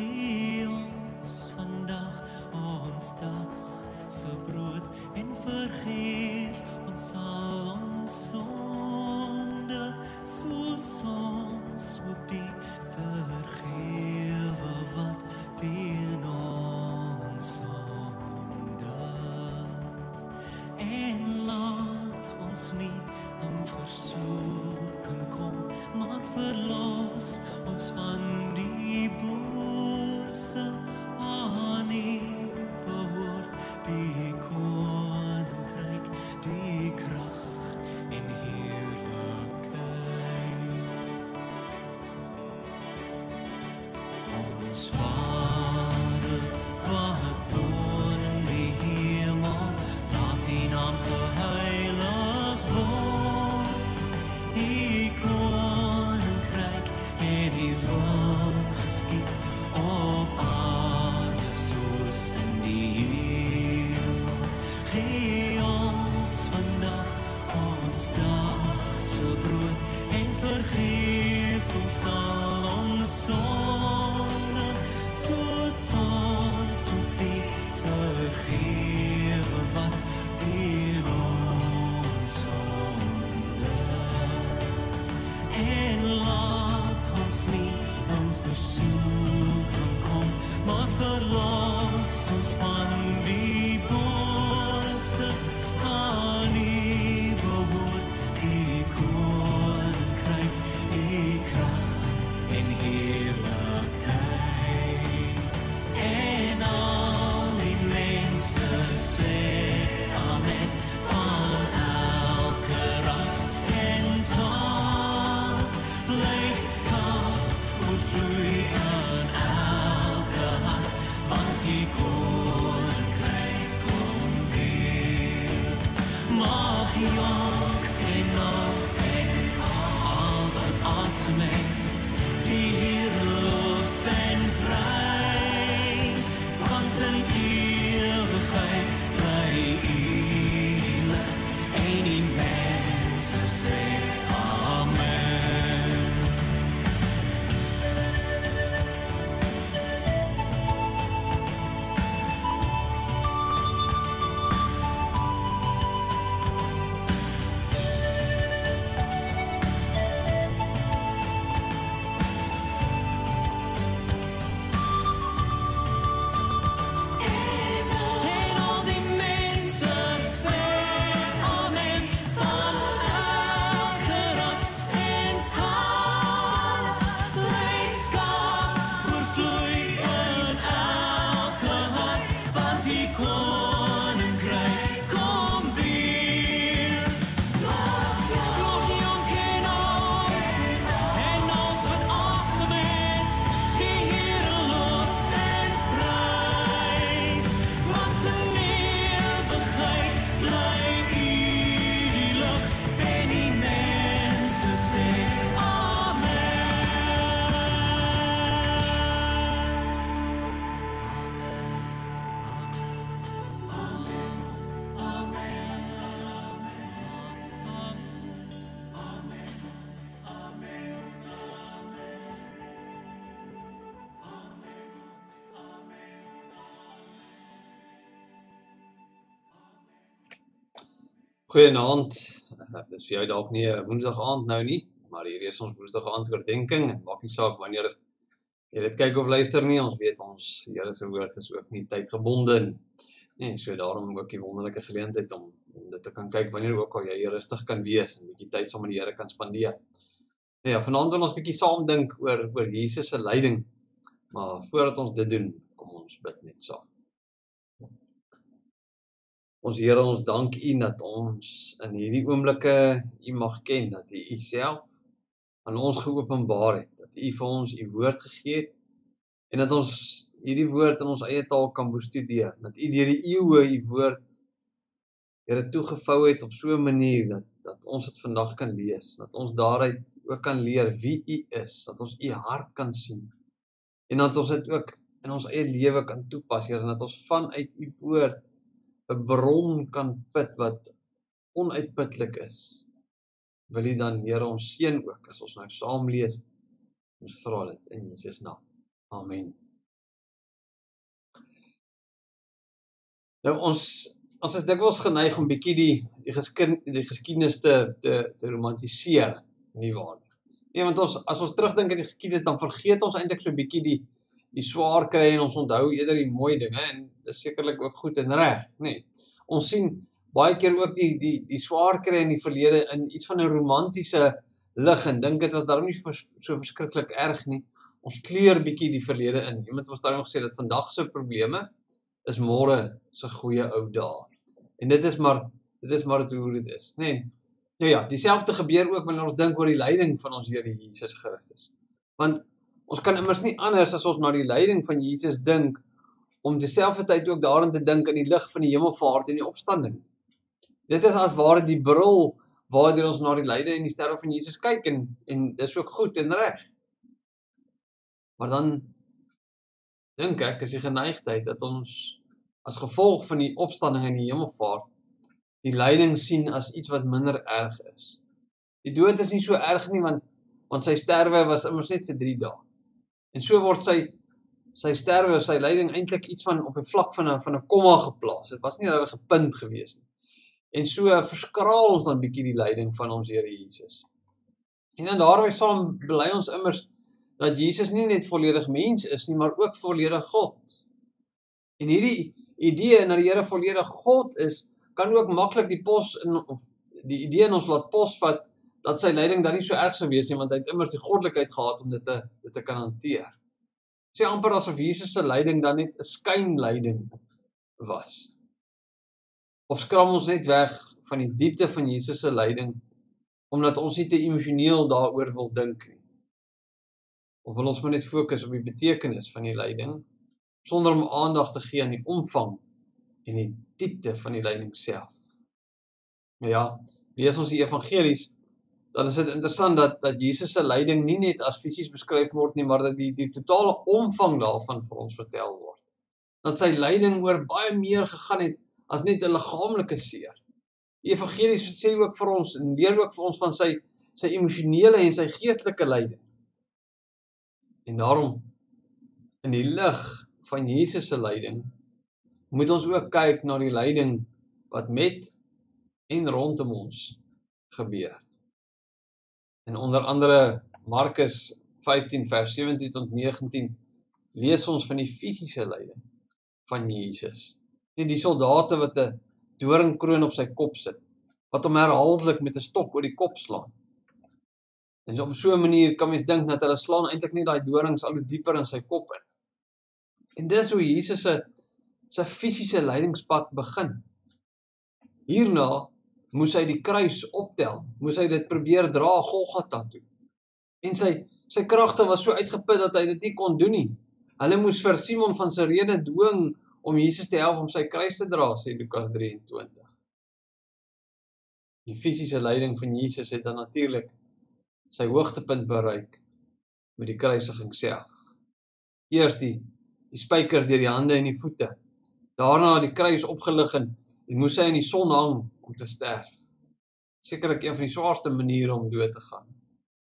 keep. Goeienaand. Uh, dis vir jou dalk nie 'n Woensdag aand nou nie, maar hier is ons Woensdag aand oordenking en maak nie saak wanneer jy dit kyk of luister nie, ons weet ons Here se woord is ook nie tydgebonde nie. Nee, so daarom ook die wonderlike geleentheid om om dit te kan kyk wanneer ook al jy rustig kan wees en 'n bietjie tyd saam met die Here kan spandeer. Nou ja, vanaand wil ons bietjie saam dink oor oor Jesus se lyding. Maar voordat ons dit doen, kom ons bid net saam. Ons Here, ons dank U dat ons in hierdie oomblikke U mag ken dat U Uself aan ons geopenbaar het, dat U vir ons U woord gegee het en dat ons hierdie woord in ons eie taal kan bestudeer, dat U deur die eeue U woord Here toegevou het op so 'n manier dat dat ons dit vandag kan lees, dat ons daaruit ook kan leer wie U is, dat ons U hart kan sien en dat ons dit ook in ons eie lewe kan toepas, Here, dat ons vanuit U woord 'n bron kan put wat onuitputlik is. Wil U dan Here ons seën ook as ons nou saam lees. Ons vra dit in Jesus naam. Amen. Nou ons ons is dikwels geneig om bietjie die die geskiedenis die geskiedenis te te te romantiseer, nie waar nie. Nee, want ons as ons terugdink aan die geskiedenis dan vergeet ons eintlik so bietjie die die swaar kry en ons onthou eerder die mooi dinge en dit is sekerlik ook goed en reg, nê. Nee. Ons sien baie keer ook die die die swaar kry in die verlede in iets van 'n romantiese lig en dink dit was daarom nie vers, so verskriklik erg nie. Ons kleur bietjie die verlede in. Iemand het ons daarom gesê dat vandag se probleme is môre se goeie ou dae. En dit is maar dit is maar hoe dit is, nê. Nee. Ja ja, dieselfde gebeur ook wanneer ons dink oor die lyding van ons Here Jesus Christus. Want Ons kan immers nie anders as ons na die lyding van Jesus dink om terselfdertyd ook daarin te dink in die lig van die hemelvaart en die opstanding. Dit is as ware die bril waardeur ons na die lyde en die sterwe van Jesus kyk en en dis ook goed en reg. Maar dan dink ek is die geneigtheid dat ons as gevolg van die opstanding en die hemelvaart die lyding sien as iets wat minder erg is. Die dood is nie so erg nie want want sy sterwe was immers net vir 3 dae. En so word sy sy sterwe, sy lyding eintlik iets van op 'n vlak van 'n van 'n komma geplaas. Dit was nie 'n punt gewees nie. En so verskraal ons dan bietjie die lyding van ons Here Jesus. En dan daarby saam bely ons immers dat Jesus nie net volledig mens is nie, maar ook volledig God. En hierdie idee dat die Here volledig God is, kan ook maklik die pos in of die idee in ons laat posvat dat sy lyding dan nie so erg sou wees nie want hy het immers die goddelikheid gehad om dit te dit te kan hanteer. Sê amper asof Jesus se lyding dan net 'n skynlyding was. Of skram ons net weg van die diepte van Jesus se lyding omdat ons nie te emosioneel daaroor wil dink nie. Of wil ons maar net fokus op die betekenis van die lyding sonder om aandag te gee aan die omvang en die diepte van die lyding self. Ja, lees ons die evangelies dan is dit interessant dat dat Jesus se lyding nie net as fisies beskryf word nie, maar dat die die totale omvang daarvan vir ons vertel word. Dat sy lyding oor baie meer gegaan het as net 'n liggaamlike seer. Die evangelies sê ook vir ons en leer ook vir ons van sy sy emosionele en sy geestelike lyding. En daarom in die lig van Jesus se lyding moet ons ook kyk na die lyding wat met en rondom ons gebeur. En onder andere Markus 15 vers 17 tot 19 lees ons van die fisiese lyding van Jesus. Net die soldate wat 'n doringkroon op sy kop sit, wat hom herhaaldelik met 'n stok oor die kop slaan. En so op so 'n manier kan mens dink dat hulle slaan eintlik net daai dorings al hoe dieper in sy kop in. En dis hoe Jesus se sy fisiese lydingspad begin. Hierna moes hy die kruis optel, moes hy dit probeer dra Golgotha toe. En sy sy kragte was so uitgeput dat hy dit nie kon doen nie. Hulle moes vir Simon van Sirene dwing om Jesus te help om sy kruis te dra, sê Lukas 23. Die fisiese lyding van Jesus het dan natuurlik sy hoogtepunt bereik met die kruisiging self. Eers die die spykers deur die hande en die voete. Daarna die kruis opgelig en, en moes hy in die son hang om te sterf. Sekerlik een van die swaarste maniere om dood te gaan.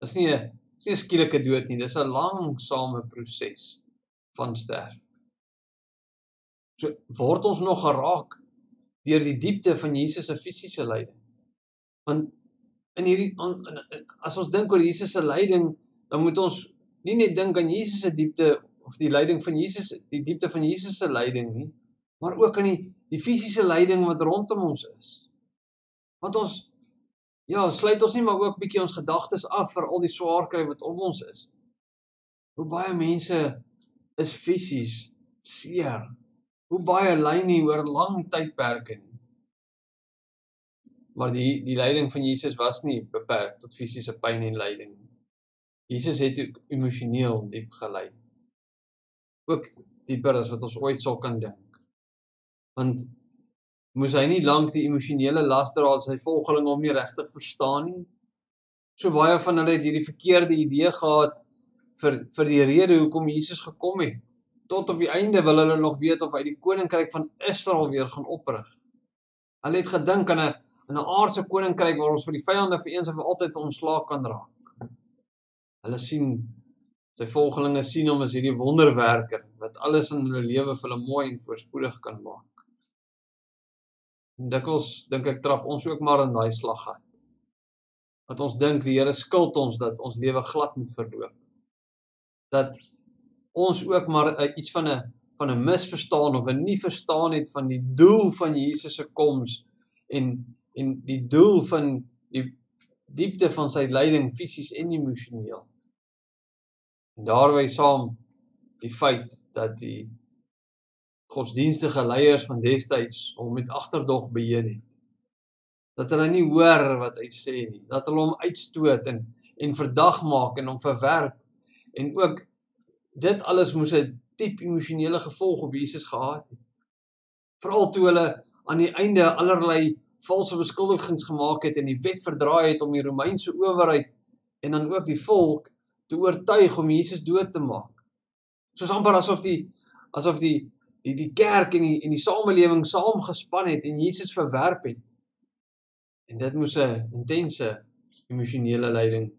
Dis nie 'n dis nie 'n skielike dood nie, dis 'n langsame proses van sterf. So word ons nog geraak deur die diepte van Jesus se fisiese lyding. Want in hierdie on, as ons dink oor Jesus se lyding, dan moet ons nie net dink aan Jesus se diepte of die lyding van Jesus, die diepte van Jesus se lyding nie, maar ook aan die die fisiese lyding wat rondom ons is. Want ons ja, sluit ons nie maar ook bietjie ons gedagtes af vir al die swaar kry wat om ons is. Hoe baie mense is fisies seer. Hoe baie ly nie oor lang tydperke nie. Maar die die lyding van Jesus was nie beperk tot fisiese pyn en lyding nie. Jesus het emosioneel diep gelei. Ook dieper as wat ons ooit sou kan dink. Want moes hy nie lank die emosionele las dra aan sy volgelinge om nie regtig verstaan nie. So baie van hulle het hierdie verkeerde idee gehad vir vir die rede hoekom Jesus gekom het. Tot op die einde wil hulle nog weet of hy die koninkryk van Israel weer gaan oprig. Hulle het gedink aan 'n in 'n aardse koninkryk waar ons vir die vyande vir eens en vir altyd ontslaak kan raak. Hulle sien sy volgelinge sien hom as hierdie wonderwerker wat alles in hulle lewe vir hulle mooi en voorspoedig kan maak. Dikwels dink ek trap ons ook maar in daai slaggat. Wat ons dink die Here skuld ons dat ons lewe glad moet verloop. Dat ons ook maar uh, iets van 'n van 'n misverstaan of 'n nie verstaan het van die doel van Jesus se koms en en die doel van die diepte van sy lyding fisies en emosioneel. En daarby saam die feit dat die godsdienstige leiers van destyds hom met agterdog beheer het. Dat hulle nie hoor wat hy sê nie, dat hulle hom uitstoot en en verdag maak en hom verwerp en ook dit alles moes 'n diep emosionele gevolg op Jesus gehad het. Veral toe hulle aan die einde allerlei valse beskuldigings gemaak het en die wet verdraai het om die Romeinse owerheid en dan ook die volk te oortuig om Jesus dood te maak. Soos amper asof die asof die die die kerk en die en die samelewing saamgespan het en Jesus verwerp het. En dit moes 'n intense emosionele lyding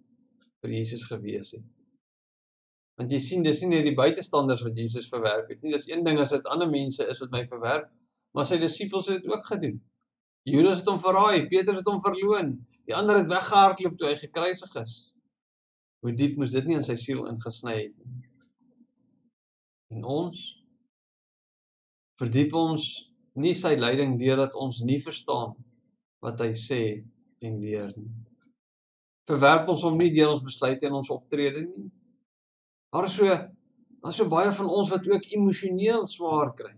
vir Jesus gewees het. Want jy sien dis nie net die buitestanders wat Jesus verwerp het nie. Dis een ding as dit ander mense is wat my verwerp, maar sy disippels het dit ook gedoen. Judas het hom verraai, Petrus het hom verloon. Die ander het weggehardloop toe hy gekruisig is. Hoe diep moes dit nie in sy siel ingesny het nie. En ons verdiep ons nie sy lyding deurdat ons nie verstaan wat hy sê en leer nie. Verwerp ons hom nie deur ons besluite en ons optrede nie. Maar so daar's so baie van ons wat ook emosioneel swaar kry.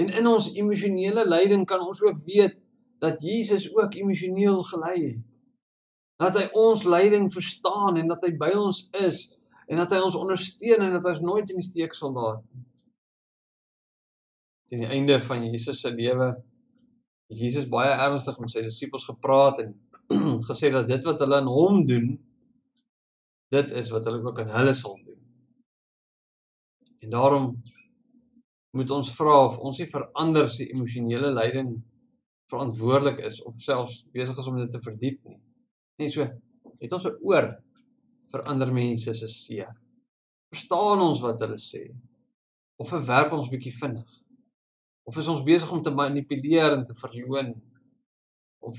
En in ons emosionele lyding kan ons ook weet dat Jesus ook emosioneel gelei het. Dat hy ons lyding verstaan en dat hy by ons is en dat hy ons ondersteun en dat hy ons nooit in die steek sal laat nie. Teen die einde van Jesus se lewe Jesus baie ernstig met sy disippels gepraat en gesê dat dit wat hulle aan hom doen dit is wat hulle ook aan hulle sal doen. En daarom moet ons vra of ons nie verander se emosionele lyding verantwoordelik is of selfs besig is om dit te verdiep nie. Net so het ons 'n oor vir ander mense se seer. Verstaan ons wat hulle sê? Of verwerp ons bietjie vinnig? Of is ons besig om te manipuleer en te verloon of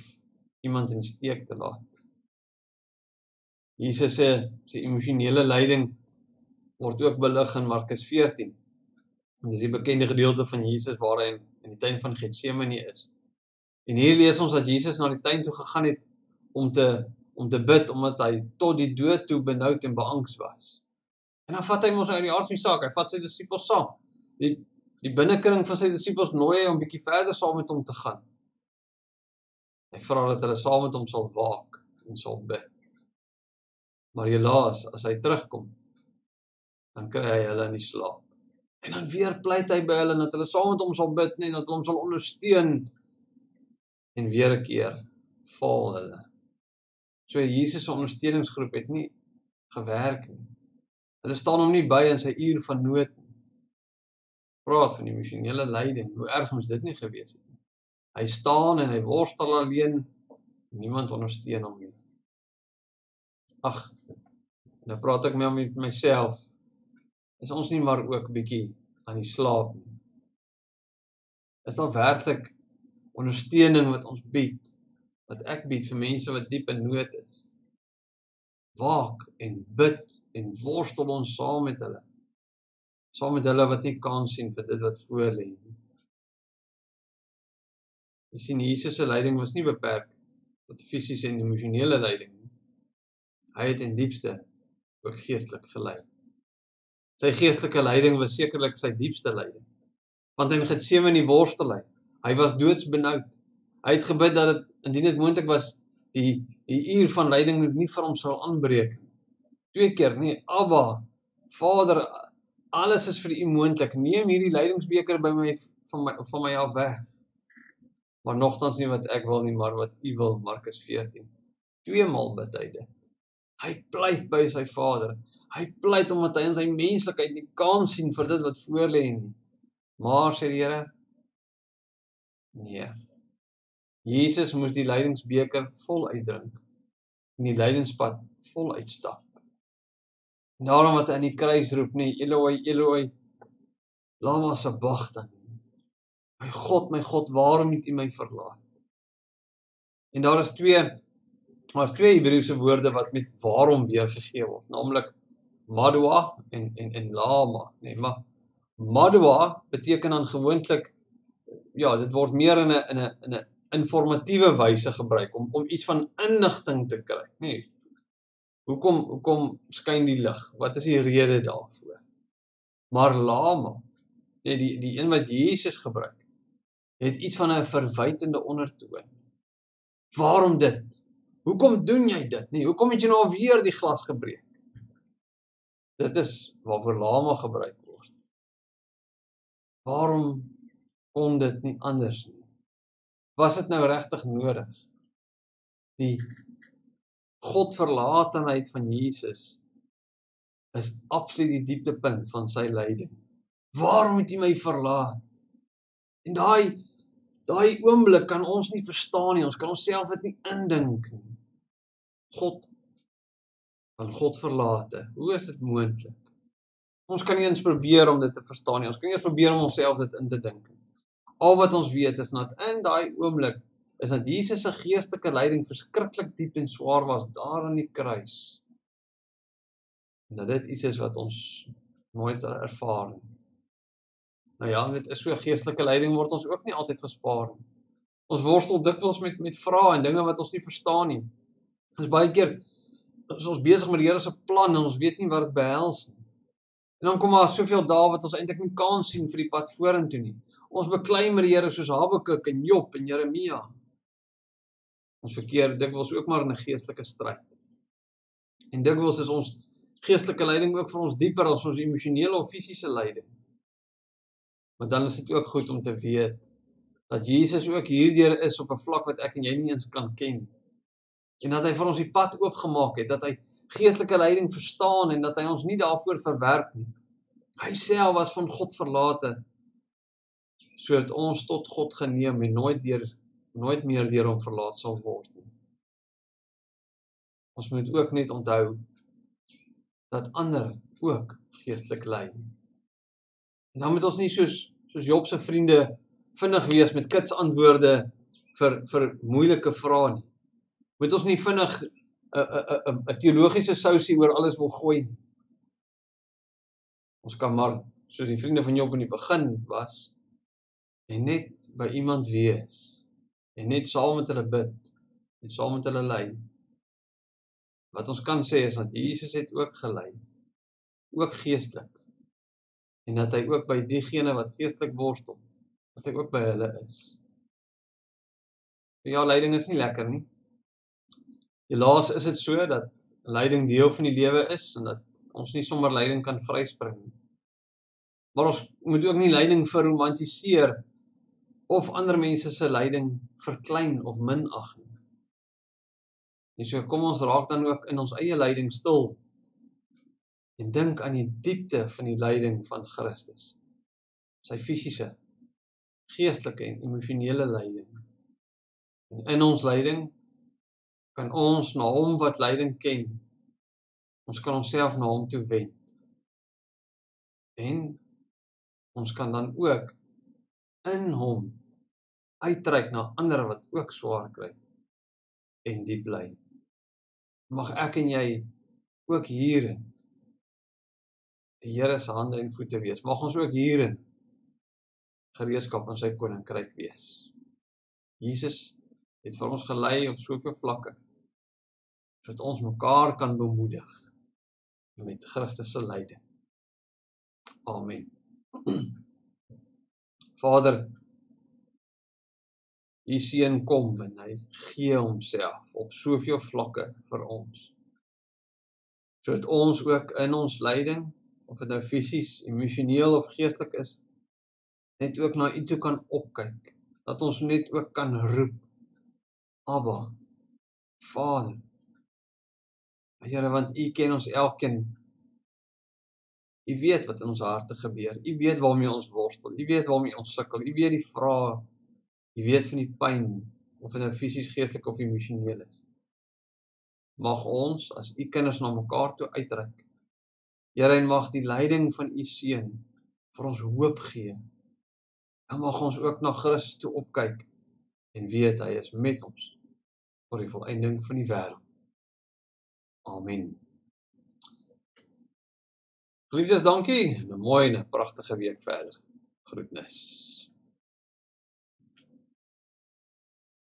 iemand in die steek te laat? Jesus se se emosionele lyding word ook belig in Markus 14. Dit is die bekende gedeelte van Jesus waar hy in die tuin van Getsemane is. En hier lees ons dat Jesus na die tuin toe gegaan het om te om te bid omdat hy tot die dood toe benoud en beangs was. En dan vat hy mos uit die aard van die saak, hy vat sy disippels saam. Die die binnekring van sy disippels nooi om bietjie verder saam met hom te gaan. Hy vra dat hulle saam met hom sal waak en sal bid. Maar helaas, as hy terugkom, dan kry hy hulle in die slaap. En dan weer pleit hy by hulle dat hulle saam met hom sal bid, net dat hulle hom sal ondersteun en weer 'n keer val hulle. So Jesus se ondersteuningsgroep het nie gewerk nie. Hulle staan hom nie by in sy uur van nood nie. Praat van emosionele lyding, hoe erg moes dit nie gewees het nie. Hy staan en hy worstel alleen, niemand ondersteun hom nie. Ag, nou praat ek met myself. Is ons nie maar ook bietjie aan die slaap nie? Is daar werklik ondersteuning wat ons bied wat ek bied vir mense wat diep in nood is. Waak en bid en worstel ons saam met hulle. Saam met hulle wat nie kans sien vir dit wat voor lê nie. Jy sien Jesus se lyding was nie beperk tot fisiese en emosionele lyding nie. Hy het in diepste ook geestelik gelei. Sy geestelike lyding was sekerlik sy diepste lyding. Want in Getsemane worstel hy. Hy was doodsbenoud. Hy het gebid dat dit indien dit moontlik was die die uur van lyding nie vir hom sou aanbreek. Twee keer, nee, Abba, Vader, alles is vir U moontlik. Neem hierdie lydingsbeker by my van my van my af weg. Maar nogtans nie wat ek wil nie, maar wat U wil, Markus 14. Tweemaal bid hy dit. Hy pleit by sy Vader. Hy pleit omdat hy in sy menslikheid nie kan sien vir dit wat voor lê nie. Maar sê die Here, nee. Jesus moes die lydingsbeker vol uitdrink en die lydingspad vol uitstap. Daarom wat aan die kruis roep, nee, Eloi, Eloi, lama sabachthani. My God, my God, waarom het U my verlaat? En daar is twee daar is twee Hebreëse woorde wat met waarom weer gegee word, naamlik madwa en en en lama, nee, maar madwa beteken dan gewoonlik ja, dit word meer in 'n in 'n in 'n informatiewe wyse gebruik om om iets van inligting te kry, nê. Nee. Hoekom hoekom skyn die lig? Wat is die rede daarvoor? Maar lama, nee, die die een wat Jesus gebruik het iets van 'n verwytende ondertoon. Waarom dit? Hoekom doen jy dit? Nee, hoekom het jy nou weer die glas gebreek? Dit is waarvoor lama gebruik word. Waarom kon dit nie anders nie? Was dit nou regtig nodig? Die Godverlatenheid van Jesus is absoluut die dieptepunt van sy lyding. Waarom het U my verlaat? En daai daai oomblik kan ons nie verstaan nie. Ons kan onsself dit nie indink nie. God van God verlate. Hoe is dit moontlik? Ons kan nie eens probeer om dit te verstaan nie. Ons kan nie eens probeer om onsself dit in te dink nie. Al wat ons weet is dat in daai oomblik is dat Jesus se geestelike lyding verskriklik diep en swaar was daar aan die kruis. En dat dit iets is wat ons nooit ervaar nie. Nou ja, dit is so geestelike lyding word ons ook nie altyd gespaar nie. Ons worstel dikwels met met vrae en dinge wat ons nie verstaan nie. Ons baie keer is ons besig met die Here se plan en ons weet nie wat dit behels nie. En dan kom daar soveel dae wat ons eintlik nie kan sien vir die pad vorentoe nie. Ons beklei met die Here soos Habakuk en Job en Jeremia. Ons verkeer dikwels ook maar in 'n geestelike stryd. En dikwels is ons geestelike lyding ook vir ons dieper as ons emosionele of fisiese lyding. Maar dan is dit ook goed om te weet dat Jesus ook hierdeur is op 'n vlak wat ek en jy nie eens kan ken. En dat hy vir ons die pad oopgemaak het, dat hy geestelike leiding verstaan en dat hy ons nie daarvoor verwerp nie. Hy self was van God verlate sodat ons tot God geneem en nooit deur nooit meer deur hom verlaat sal word nie. Ons moet ook net onthou dat ander ook geestelik ly. En dan moet ons nie soos soos Job se vriende vinnig wees met kits antwoorde vir vir moeilike vrae nie. Moet ons nie vinnig 'n 'n 'n 'n teologiese sousie oor alles wil gooi nie. Ons kan maar soos die vriende van Job in die begin was en net by iemand wees en net saam met hulle bid en saam met hulle lei. Wat ons kan sê is dat Jesus het ook gelei. Ook geestelik en dat hy ook by diegene wat geestelik worstel, dat hy ook by hulle is. Ja, lyding is nie lekker nie. Helaas is dit so dat lyding deel van die lewe is en dat ons nie sommer lyding kan vryspring nie. Maar ons moet ook nie lyding verromantiseer of ander mense se lyding verklein of minag nie. En so kom ons raak dan ook in ons eie lyding stil en dink aan die diepte van die lyding van Christus. Sy fisiese, geestelike en emosionele lyding. En in ons lyding kan ons na hom wat lyding ken. Ons kan onsself na hom toe wend. En ons kan dan ook in hom uitreik na ander wat ook swaar kry. en diep bly. Mag ek en jy ook hierin die Here se hande en voete wees. Mag ons ook hierin gereedskap in sy koninkryk wees. Jesus het vir ons gelei op soveel vlakke sodat ons mekaar kan bemoedig met Christus se lyding. Amen. Vader, U seun kom en hy gee homself op soveel vlakke vir ons. Sodat ons ook in ons lyding of dit nou fisies, emosioneel of geestelik is, net ook na U toe kan opkyk. Dat ons net ook kan roep Abba, Vader. Here, want U ken ons elkeen U weet wat in ons harte gebeur. U weet waarmee ons worstel. U weet waarmee ons sukkel. U weet die vrae. U weet van die pyn of dit nou fisies, geestelik of emosioneel is. Mag ons as u kinders na mekaar toe uitreik. Here en mag die leiding van u seun vir ons hoop gee. En mag ons ook na Christus toe opkyk en weet hy is met ons vir die volëinding van die wêreld. Amen. Geliefdes, dankie. 'n Mooi en 'n pragtige week verder. Groetnis.